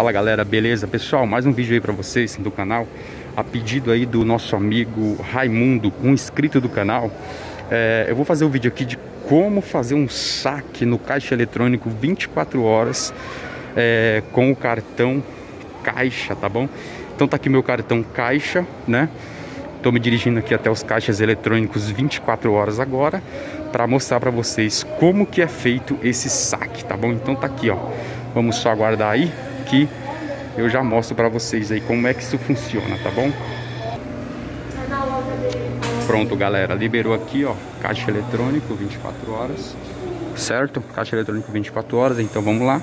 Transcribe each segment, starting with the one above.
Fala galera, beleza? Pessoal, mais um vídeo aí pra vocês do canal A pedido aí do nosso amigo Raimundo, um inscrito do canal é, Eu vou fazer o um vídeo aqui de como fazer um saque no caixa eletrônico 24 horas é, Com o cartão caixa, tá bom? Então tá aqui meu cartão caixa, né? Tô me dirigindo aqui até os caixas eletrônicos 24 horas agora para mostrar para vocês como que é feito esse saque, tá bom? Então tá aqui, ó. Vamos só aguardar aí que eu já mostro para vocês aí como é que isso funciona, tá bom? Pronto, galera, liberou aqui, ó, caixa eletrônico 24 horas, certo? Caixa eletrônico 24 horas, então vamos lá.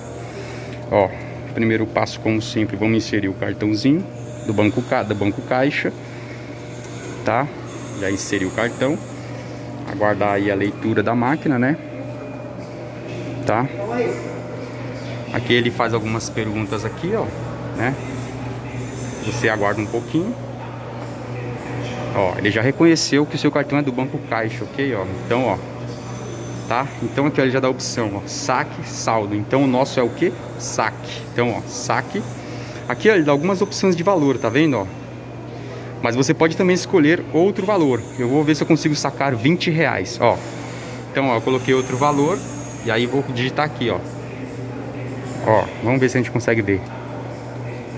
Ó, primeiro passo, como sempre, vamos inserir o cartãozinho do banco, do banco caixa tá? Já inseri o cartão. Aguardar aí a leitura da máquina, né? Tá? Aqui ele faz algumas perguntas aqui, ó, né? Você aguarda um pouquinho. Ó, ele já reconheceu que o seu cartão é do Banco Caixa, ok? Ó, então, ó, tá? Então aqui ele já dá a opção, ó, saque, saldo. Então o nosso é o que? Saque. Então, ó, saque. Aqui ó, ele dá algumas opções de valor, tá vendo, ó? Mas você pode também escolher outro valor. Eu vou ver se eu consigo sacar 20 reais, ó. Então, ó, eu coloquei outro valor e aí vou digitar aqui, ó. Ó, vamos ver se a gente consegue ver.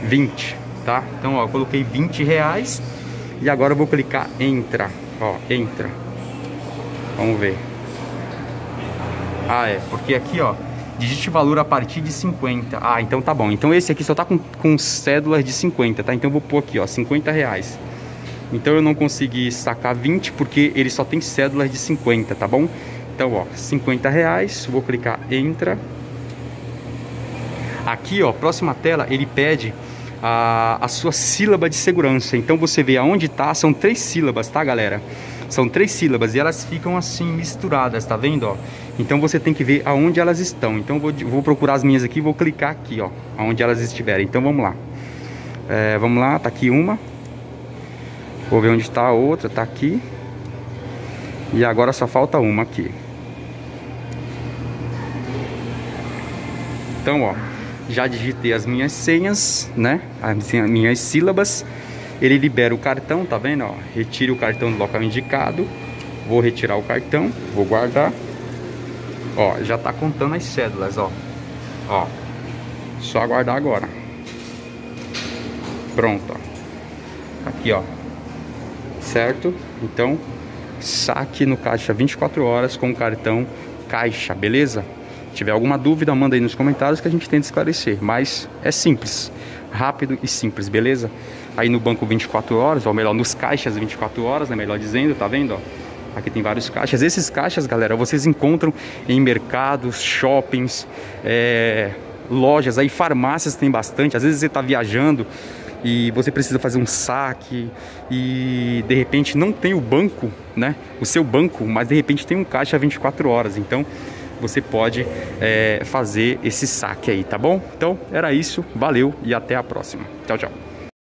20, tá? Então, ó, coloquei 20 reais e agora eu vou clicar entra, ó, entra. Vamos ver. Ah, é, porque aqui, ó, digite valor a partir de 50. Ah, então tá bom. Então esse aqui só tá com, com cédulas de 50, tá? Então eu vou pôr aqui, ó, 50 reais. Então eu não consegui sacar 20 porque ele só tem cédulas de 50, tá bom? Então, ó, 50 reais, vou clicar entra. Aqui, ó, próxima tela, ele pede a, a sua sílaba de segurança. Então você vê aonde tá, são três sílabas, tá, galera? São três sílabas e elas ficam assim misturadas, tá vendo, ó? Então você tem que ver aonde elas estão. Então vou, vou procurar as minhas aqui, vou clicar aqui, ó, aonde elas estiverem. Então vamos lá. É, vamos lá, tá aqui uma. Vou ver onde está a outra, tá aqui. E agora só falta uma aqui. Então, ó, já digitei as minhas senhas, né? As minhas sílabas. Ele libera o cartão, tá vendo? Ó, retire o cartão do local indicado. Vou retirar o cartão, vou guardar. Ó, já tá contando as cédulas, ó. Ó, só aguardar agora. Pronto, ó. Aqui, ó certo? Então, saque no caixa 24 horas com o cartão caixa, beleza? Tiver alguma dúvida, manda aí nos comentários que a gente tenta esclarecer. Mas é simples, rápido e simples, beleza? Aí no banco 24 horas, ou melhor, nos caixas 24 horas, né? Melhor dizendo, tá vendo? Ó? Aqui tem vários caixas. Esses caixas, galera, vocês encontram em mercados, shoppings, é, lojas, aí farmácias tem bastante. Às vezes você está viajando e você precisa fazer um saque e de repente não tem o banco, né? O seu banco, mas de repente tem um caixa 24 horas. Então você pode é, fazer esse saque aí, tá bom? Então era isso, valeu e até a próxima. Tchau, tchau.